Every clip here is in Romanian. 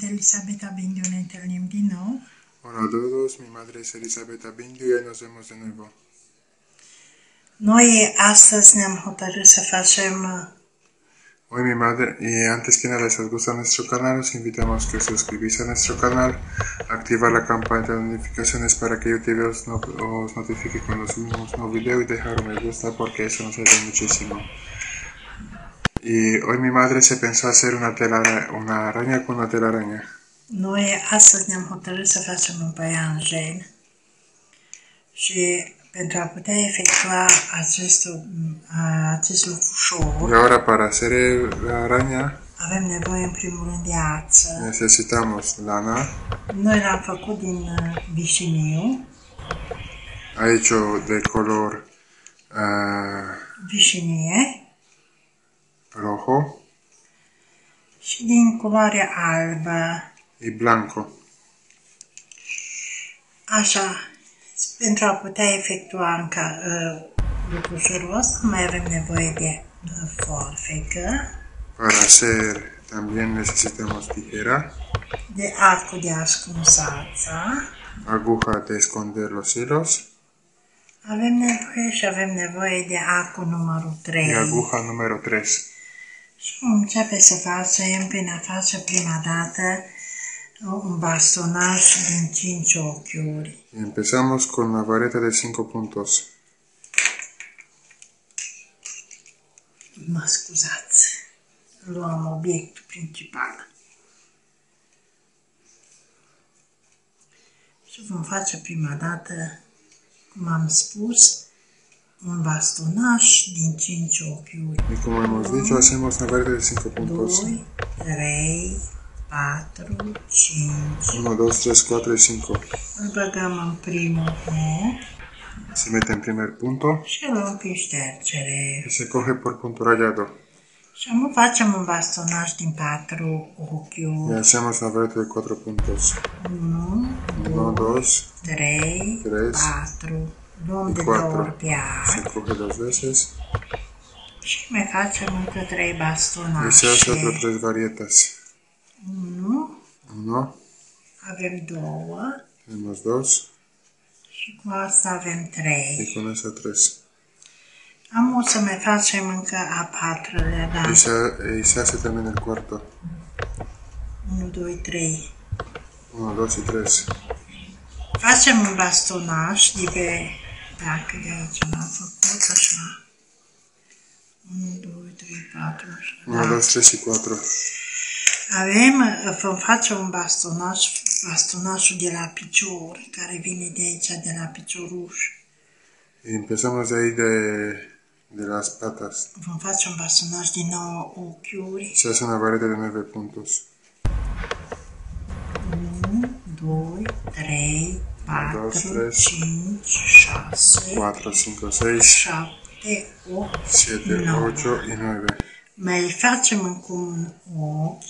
Elisabeta Bindiu, ne întâlnim din nou. Hola a todos, mi madre es Elisabetta Bindu y nos vemos de nuevo. Noi astăzi ne-am hotărât să facem Hoy mi madre, y antes que nada, si os gusta nuestro canal, os invitamos que os suscribáis a nuestro canal, activar la campana de notificaciones para que YouTube os, no- os notifique cuando subimos un nuevo video y dejar un me gusta porque eso nos ayuda muchísimo. Y hoy mi madre se pensó hacer una, telara- una araña con una telaraña. Noi astăzi ne-am hotărât să facem un păianjen și pentru a putea efectua acest, acest lucru ușor, Y ahora para hacer la araña avem nevoie în primul rând de ață. necesitamos lana, Noi l-am făcut din uh, vișiniu, ha hecho de color ah, vișinie rojo și din culoare albă. y blanco. Așa, pentru a putea efectua încă uh, lucrul ușuros, mai avem nevoie de uh, forfecă, Para hacer también necesitamos tijera, de arcul de ascuns ața, aguja de esconder los hilos avem nevoie și avem nevoie de arcul numărul 3. y aguja número 3. Și vom începe să facem, prin a face prima dată, un bastonaj din 5 ochiuri. Y empezamos con una vareta de 5 puntos. Mă scuzați, luăm obiectul principal. Și vom face prima dată, cum am spus, un bastonaj din 5 ochiuri. Y como hemos dicho, hacemos una vareta de 5 puntos. 2, 3, 4, 5. 1, 2, 3, 4 y 5. Îl băgăm în primul ochi Se mete en primer punto și îl luăm pe ștergere. y se coge por punto rayado. Și acum facem un bastonaj din 4 Y ochiuri. hacemos una vareta de 4 puntos. 1, 1, 2, 3, Trei. 4. Luăm de Patru. două ori pe se ar coge dos veces și mai facem încă 3 y se hace bastonaje. otras 3 varietas. 1, 1, avem 2 tenemos 2 și cu asta avem 3. y con esa 3. Am o să mai facem încă a patrulea, da. Y se, y se hace también el cuarto. 1, 2, 3. 1, 2 y 3. Facem un bastonaj de pe... Dacă de aici l-am făcut așa. 1, 2, 3, 4, așa. 1, Da. 2, 3 y 4. Avem, vom face un bastonaj, bastonajul de la picior, care vine de aici, de la picioruș. Y empezamos de ahí de, de las patas. Vom face un bastonaj din 9 ochiuri. Se hace una vareta de 9 puntos. 1, 2, 3, 4, Dos, tres. 5, 6, 4, 5, 6, 7, 8, 7, Nouă. 8 y 9. Mai facem încă un ochi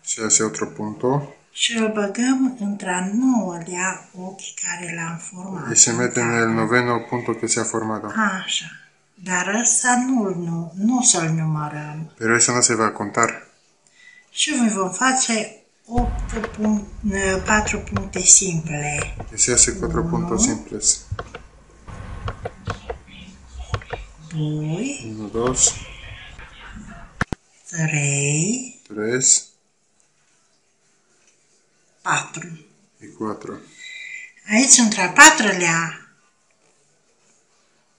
Se hace otro punto și îl băgăm între a nouălea ochi care l-am format. y se mete en el noveno punto que se ha formado. Așa. Dar ăsta nu, nu, nu o să-l numărăm. Pero eso no se va a contar. Și noi vom face 8 punct, 4 puncte simple. Y se hace 4 puntos simples. 2, 1, 2, 3, 3 4. y 4. Aici, între a patrulea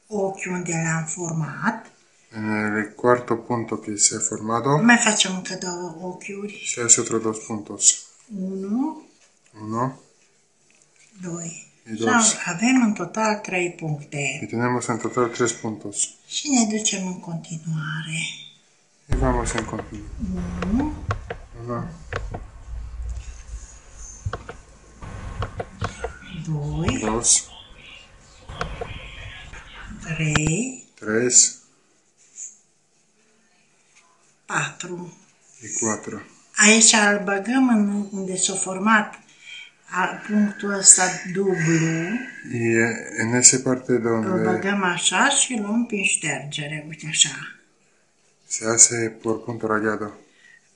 ochi unde l-am format, En el cuarto punto que se ha formado, mai facem încă două ochiuri. se hace otros dos puntos. 1, 1 2. Y Sau dos. avem în total 3 puncte. y tenemos en total 3 puntos. Și ne ducem în continuare. Y vamos en continuo. 1, 1, 2, 2, 3, 3 4. y 4. Aici îl băgăm în, unde s-a format a, punctul ăsta dublu, Y eh, en esa parte îl donde băgăm așa și îl luăm prin ștergere, uite așa. se hace por punto rayado.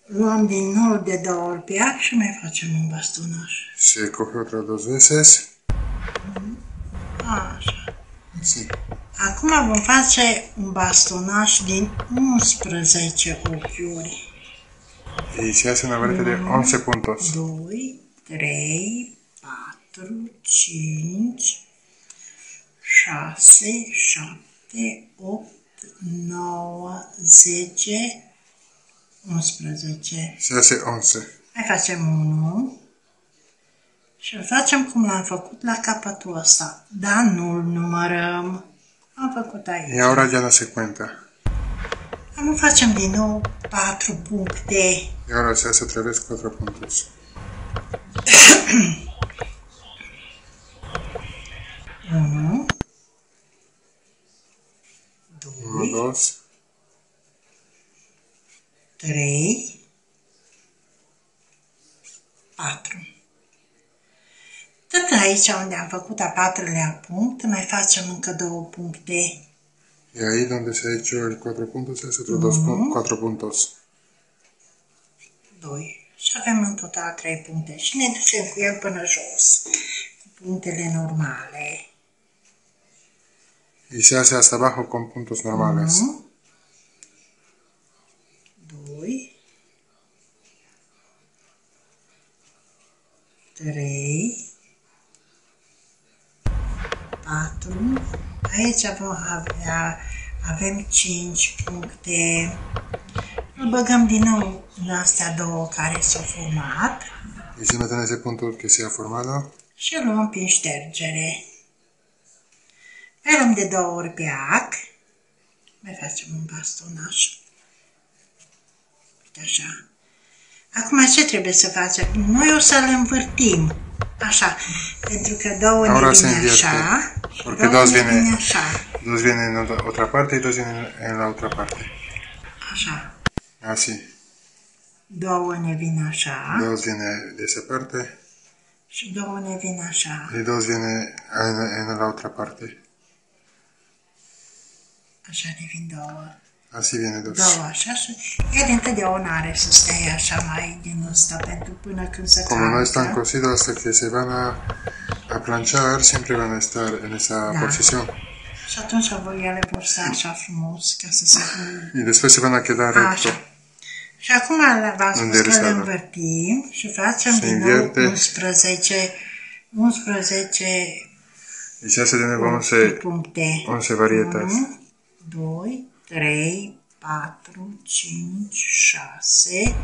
Luăm din nou de două ori pe ac și mai facem un bastonaj. Se coge otras dos veces. Așa. Sí. Acum vom face un bastonaj din 11 ochiuri. Y se hace una vareta de 11 puntos. 2, 3, 4, 5, 6, 7, 8, 9, 10, 11. Se hace 11. Mai facem 1 și îl facem cum l-am făcut la capătul ăsta, dar nu-l numărăm. Am făcut aici. Y ahora ya no se cuenta. Acum facem din nou 4 puncte. Y ahora se hace otra vez 4 puntos. Unu, 1, 2, 3, 4. Tot aici unde am făcut a patrulea punct, mai facem încă două puncte. Y ahí donde se ha hecho el 4 puntos, se hace otros dos pu- 4 puntos. 2. Și avem în total 3 puncte. Și ne ducem cu el până jos, cu punctele normale. Y se hace hasta abajo con puntos normales. 1, 2, 3, 4. Aici vom avea, avem 5 puncte. Îl băgăm din nou în astea două care s-au format Y se meten ese punto que se ha formado. și îl luăm prin ștergere. Mai luăm de două ori pe ac. Mai facem un bastonaj. Uite așa. Acum ce trebuie să facem? Noi o să-l învârtim. Așa. Pentru că două Ahora ne se vine invierte. așa. și Porque două dos ne viene- vine așa. Dos vienen en otra- otra parte y dos vienen en la otra parte. Așa. Así. Două ne vin așa. Dos viene de esa parte Și două ne vin așa. y dos viene en, en la otra parte. Așa ne vin două. Así viene dos. Două așa și el întotdeauna are să stea așa mai din ăsta pentru până când se Como no están calcă. cosidos hasta que se van a, a planchar, siempre van a estar en esa Da. posición. Și atunci voi ele vor sta așa frumos ca să se... Y después se van a quedar recto. Așa. Și acum v-am spus Unde că le riscarea? învârtim și facem Se din nou invierte. 11, 11 Y se hace de nuevo 11, puncte. 11 varietas. 1, 2, 3, 4, 5, 6,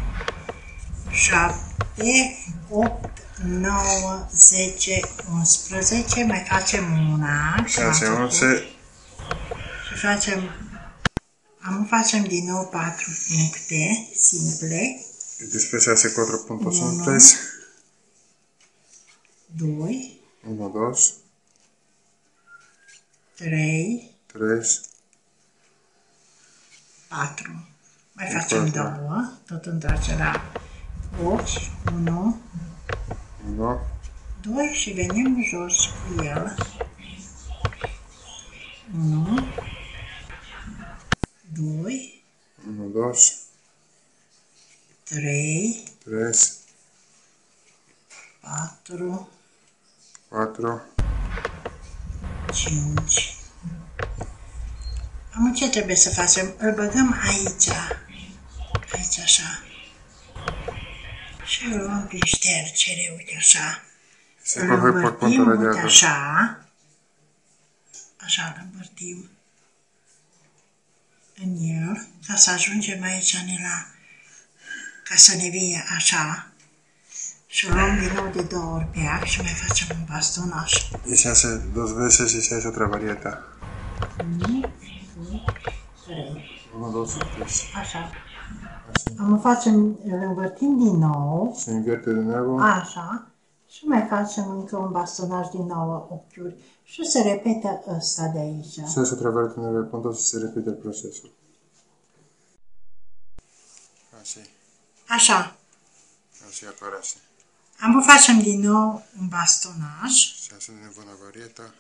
7, 8, 9, 10, 11. Mai facem una. Se hace 11 Și facem... Am facem din nou 4 puncte simple. y después se hace 4 puntos simples. 2, 1, 2, 3, 3, 4. Mai E facem patru. două, tot întoarce la 8, 1, 1, 2 și venim jos cu el. 1, 2, 1, 2, 3, 3, 4, 4. 5. Am ce trebuie să facem? Îl băgăm aici. Aici așa. Și îl luăm prin ștergere, uite așa. Se Îl coge por învârtim, punto uite radiado. așa. Așa îl învârtim în el, ca să ajungem aici ne la, ca să ne vie așa. Și o luăm din nou de două ori pe ac și mai facem un bastonaj. Y se hace dos veces y se hace otra varieta. 3. 1, 2 y 3. Așa. Am facem, îl învârtim din nou, Se invierte de nuevo. așa, și mai facem încă un bastonaj din 9 ochiuri și se repete ăsta de aici. Se hace otra varieta de 9 puntos y se repite el proceso. Así, Așa. así ahora sí. Am facem din nou un bastonaj. Se hace de nuevo una varieta.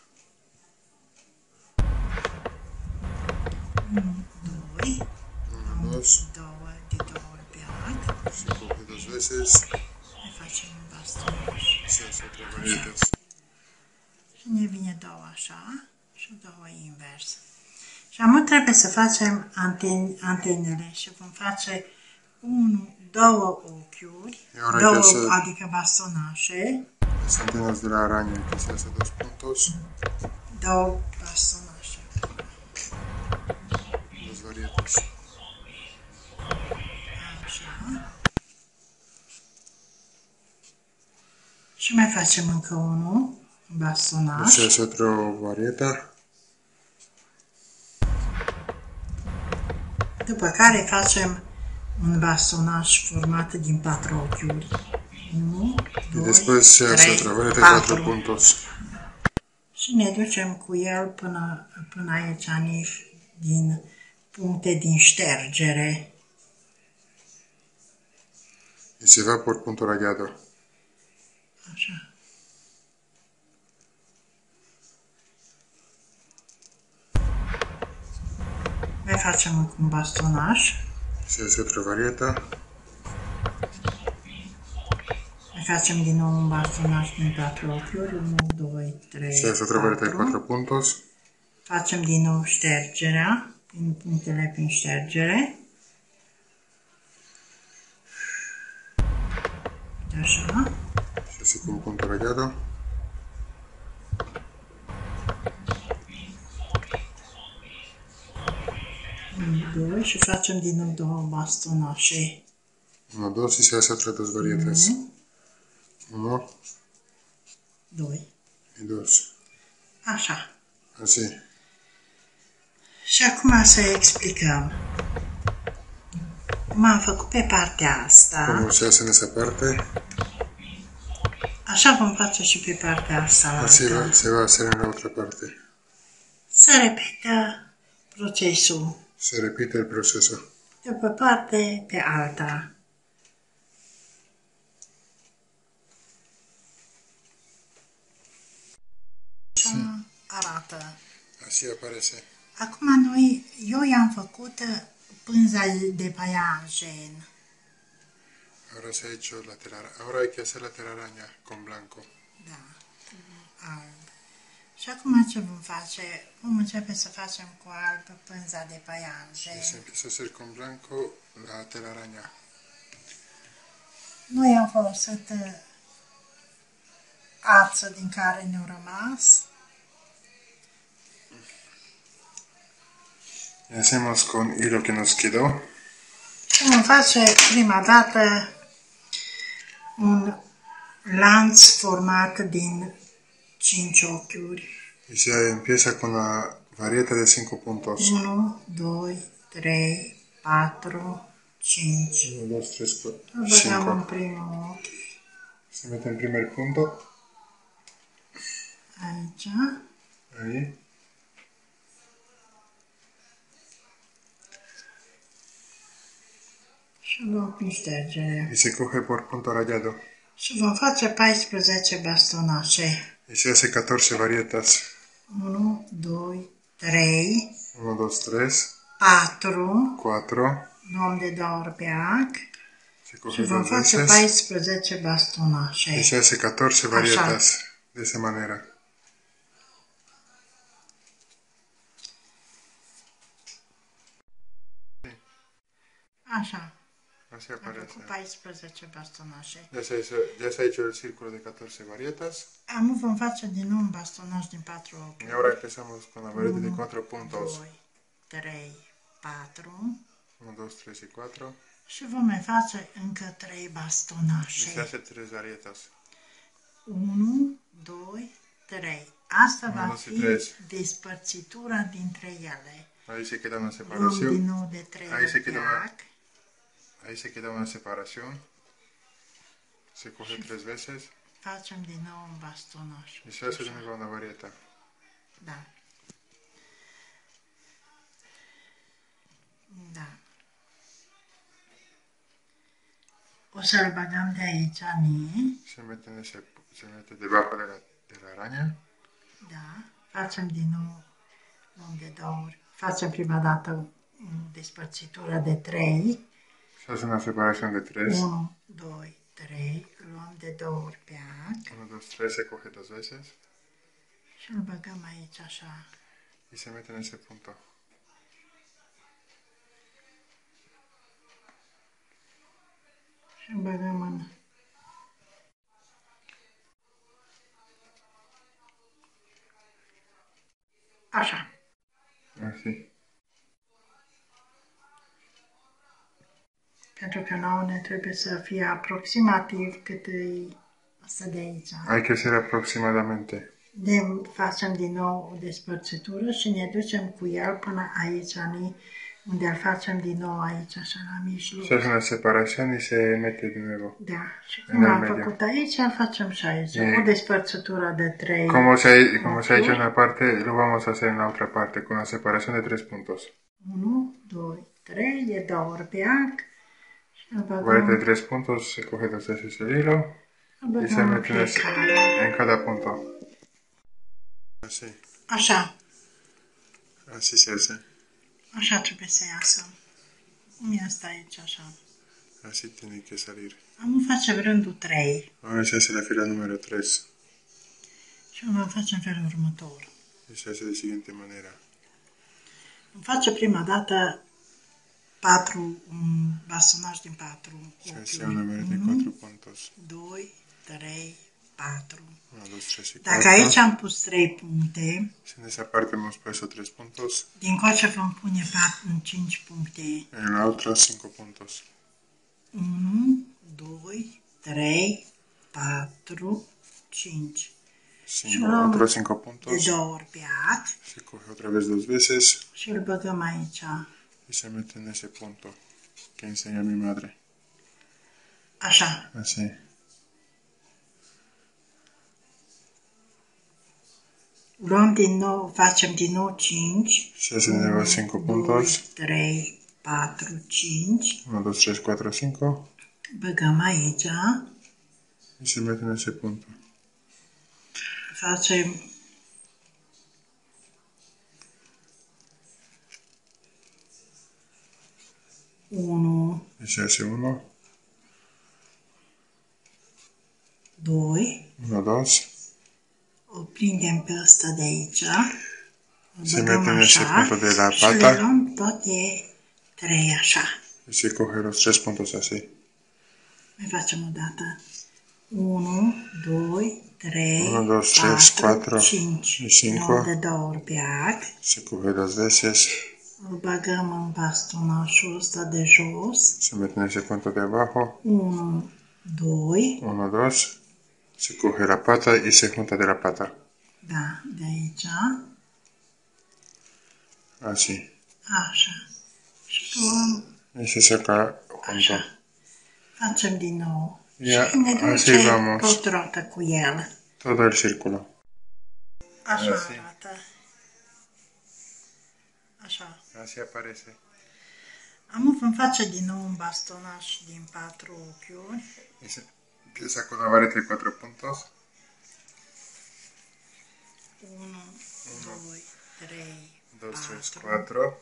2, 1, 2, două de două ori pe ac. veces. Mai facem un bastonaș. Se hace otra varietas. Și ne vine două așa și două invers. Și acum trebuie să facem anten, antenele și vom face unu, două ochiuri, E ora două, că să- adică bastonașe, Las antenas de la araña que se hace dos puntos. două bastonașe. Dos varietas. Așa. Și mai facem încă unul, un bastonaș. Se hace otra varieta. După care facem un bastonaș format din patru ochiuri. 1, Y 2, después se hace 3, otra varieta de cuatro 4. puntos. Și ne ducem cu el până, până aici, nici din puncte din ștergere. Y se va por punto rayado. Așa. Facem încă un bastonaș. Se otra varieta. Mai facem din nou un bastonaș din patru ochiuri. 1, 2, 3, Se otra varieta de 4. cuatro puntos. Facem din nou ștergerea, prin punctele prin ștergere. Așa. Se hace con punto rayado. Un, doi și facem din nou două bastonașe. Uno, dos y se hace otras dos varietas. Uno Doi. y dos. Așa. Así. Și acum să explicăm. Cum am făcut pe partea asta, Como se hace en esa parte, așa vom face și pe partea asta. así altă. va- se va a hacer en la otra parte. Se repetă procesul Se repite el proceso. de pe parte pe alta. Așa arată. Así aparece. Acum noi, eu i-am făcut uh, pânza de paianjen. Ahora se ha hecho la telaraña. Ahora hay que hacer la telaraña con blanco. Da, cu alb. Și acum ce vom face? Vom începe să facem cu alb pânza de Y se paianjen. empieza a hacer con blanco la telaraña. Noi am folosit uh, ață din care ne-au rămas. Hacemos con hilo que nos quedó. Vom face prima dată un lanț format din cinci ochiuri. Y se empieza con la varieta de cinco puntos. 1, 2, 3, 4, 5. 1, 2, 3, 4, Băgăm în 5. primul ochi, Se mete en primer punto. aici, Ahí. Și luăm prin ștergere. Y se coge por punto rayado. Și vom face 14 bastonașe. Y se hace 14 varietas. 1, 2, 3, 1, 2, 3, 4, 4. luăm de două ori pe ac Se și coge vom dos face veces. 14 bastonașe. Y se hace 14 varietas de esa manera. Așa, Así am aparece. făcut 14 bastonașe. Ya se, hizo, ya se ha hecho el círculo de 14 varietas. Acum vom face din nou un bastonaș din 4 ochi. Y ahora empezamos con la varieta de 4 puntos. 2, 3, 4 1, 2, 3 y 4. și vom mai face încă 3 Y se bastonașe. hace 3 varietas. 1, 2, 3. Asta Unu, va doi și fi trei. despărțitura dintre ele. Ahí se queda una Luăm din separación. nou de 3 Aici se ori pe queda una- ac. Ahí se queda una separación. Se coge tres veces Facem din nou un bastonaș. y se hace de nuevo una varieta. Da. Da. O să-l băgăm de aici, nie? Se mete, en ese, se mete debajo de la, de la araña. Da. Facem din nou luăm de două ori. Facem prima dată o despărțitură de 3 Se hace una separación de 3. 1, 2, 3, luăm de două ori pe ac 1, 2, 3, se coge dos veces și îl băgăm aici așa. y se mete en ese punto. Și îl băgăm în... Așa. Así. pentru că la une trebuie să fie aproximativ cât e asta de aici. Ai că ser aproximadamente. De facem din nou o despărțitură și ne ducem cu el până aici, unde îl facem din nou aici, așa, la mijloc. Și ajunge separația, ni se mete din nou. Da. Și cum am făcut aici, îl facem și aici. E... O despărțitură de trei. cum se, ha, como se ha una parte, lo vom a în en la parte, cu o separación de trei puncte Uno, doi, trei, e două ori pe act. 43 puntos se coge cogidos desde ese hilo y se meten en cada punto. Así. Așa. Así se hace. Așa trebuie să iasă. Cum e asta aici? Así tiene que salir. Vamos a Am facem rândul 3. Ahora se hace la fila número 3. Și o facem în felul următor. Se hace de la siguiente manera. Îmi face prima dată 4, un bastonaj din 4 Se hace un número de cuatro puntos. 2, 3, 4. 1, 2, 3 y Dacă 4. aici am pus 3 puncte, Si en esa parte hemos puesto 3 puntos, din coace vom pune 5 puncte. en la otra 5 puntos. 1, 2, 3, 4, 5. Cinco, luăm otros 5 De puntos. două ori pe ac Se coge otra vez dos veces și îl băgăm aici. Y se mete en ese punto que enseña mi madre. Așa. Así. Din nou, facem din nou 5. Se hace de nuevo 5 puntos. 3, 4, 5. 1, 2, 3, 4, 5 Băgăm aici. y se mete en ese punto. Facem unu, Y se hace 1, doi, 1, 2. o prindem pe ăsta de aici, îl Se băgăm mete în ese așa punto de la și pata. le luăm toate trei așa. Y se coge los 3 puntos así. Mai facem o dată. 1, 2, 3, 1, 2, 3, 4, 5. și cinci. Luăm de două ori pe ac. Se coge dos veces. Băgăm în bastonașul ăsta de jos. Se mete en ese punto de abajo. 1, 2, 1, 2. Se coge la pata y se junta de la pata. da, de aici, Así. așa. Și luăm, Y se saca junto. așa. Facem din nou. Ia, și ne așa duce vamos. tot roată cu el. Todo el círculo. Așa arată. Așa. Así aparece. Am vom face din nou un bastonaș din patru ochiuri. Y se empieza con una vareta de 4 puntos. 1, 2, 3, 2, 3, 4.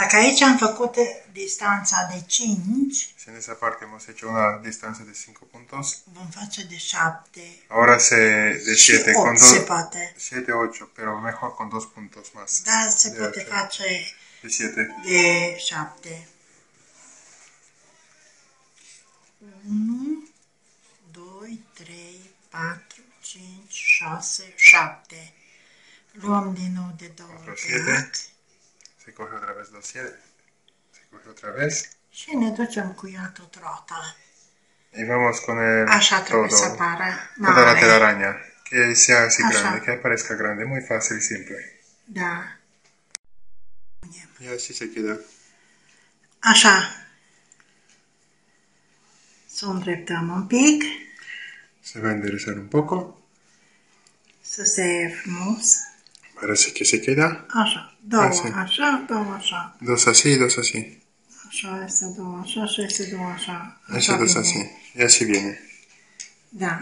Dacă aici am făcut distanța de 5, en esa parte hemos hecho una distancia de 5 puntos, vom face de 7. Ahora se de 7 8 con se poate. 7 8, pero mejor con 2 puntos más. Da, se de poate face de 7. De 7. 1 2 3 4 5 6 7. Luăm din nou de 2 7. Se coge otra vez los 7. Se coge otra vez. și ne ducem cu ea tot rota. Y vamos con el Așa trebuie todo. să apară. Toda la Mare. telaraña. Que sea así Așa. grande, que aparezca grande. Muy fácil y simple. Da. Y así se queda. Așa. Să o îndreptăm un pic, Se va a enderezar un poco. să se frumos. Parece que se queda. Așa, două, Așa. așa, două, așa. Dos así y dos así. Așa este două, așa și este două, așa. Eso dos vine. así. Y así viene. Da.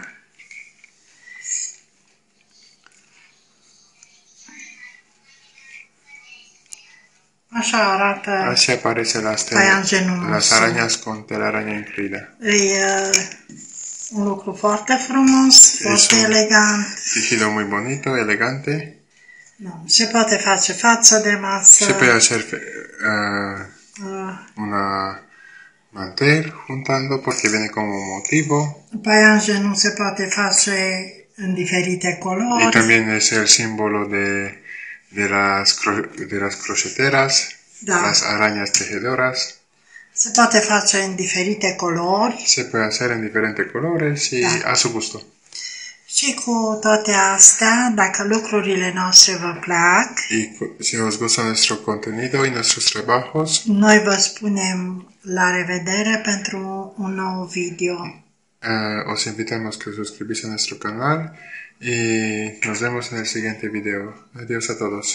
Așa arată. Así aparece las, tel- Paianjenul las nostru. arañas con telaraña incluida. E uh, un lucru foarte frumos, foarte un- elegant. Tejido muy bonito, elegante. Nu, se poate face față de masă. Se puede hacer eh, Uh, una mantel juntando porque viene como motivo paianjenul se poate face în diferite y culori. también es el símbolo de, de, las, de las crocheteras, Da. las arañas tejedoras. Se poate face în diferite culori. Se puede hacer en diferentes colores y Da. a su gusto. Și cu toate astea, dacă lucrurile noastre vă plac, Y cu- si os gusta nuestro contenido y nuestros trabajos, noi vă spunem la revedere pentru un nou video. eh, os invitamos que os suscribís a nuestro canal y nos vemos en el siguiente video. Adiós a todos.